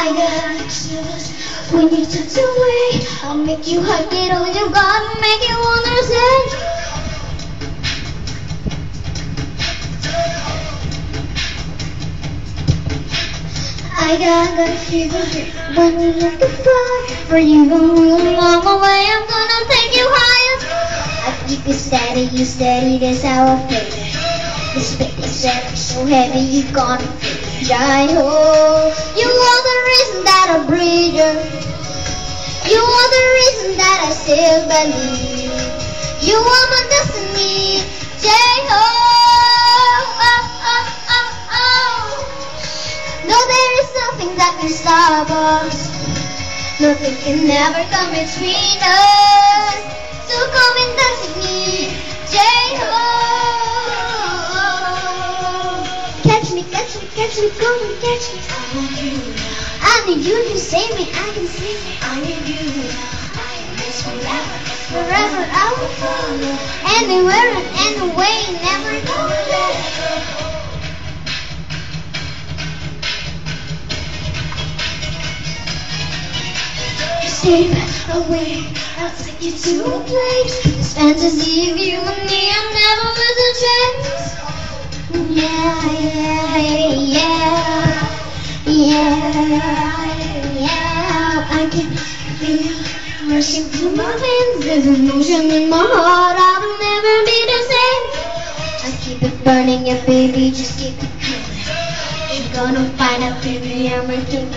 I got shivers when you touch away. I'll make you hug it all you got, make you understand. I got the fever when we look apart. For you, mama, way I'm gonna take you higher. I keep you steady, you steady, that's how I feel. This baby's so heavy, you gonna feel it. Jai still believe. You are my destiny, Jai ho. Ah, ah, ah, no there is nothing that can stop us. Nothing can ever come between us. So come and dance with me, Jai ho. Catch me, catch me, catch me, come and catch me. I want you now. I need you to save me, I can save me. I need you now. I forever. Forever I will follow. Anywhere and anyway, never gonna let go. escape away. I'll take you to a place. Fantasy of you and me, I'll never lose a chance. Yeah, rushing through my veins. There's an ocean in my heart. I'll never be the same. Just keep it burning, yeah, baby. Just keep it coming. You're gonna find out, baby. I'm king.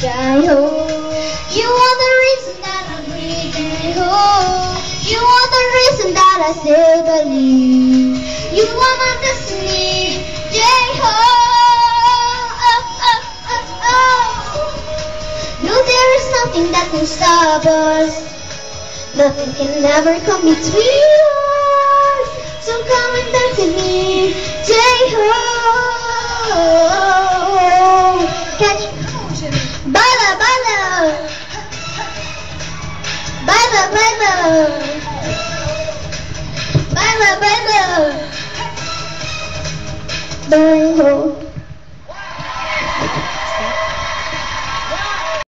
Die, oh. You are the reason that I'm breathing. Oh, you are the reason that I still believe. You are my destiny. Nothing that can stop us. Nothing can ever come between us. So come and dance with me. Jai ho. Catch Bala, bala. Baila, baila. Baila, baila. Baila.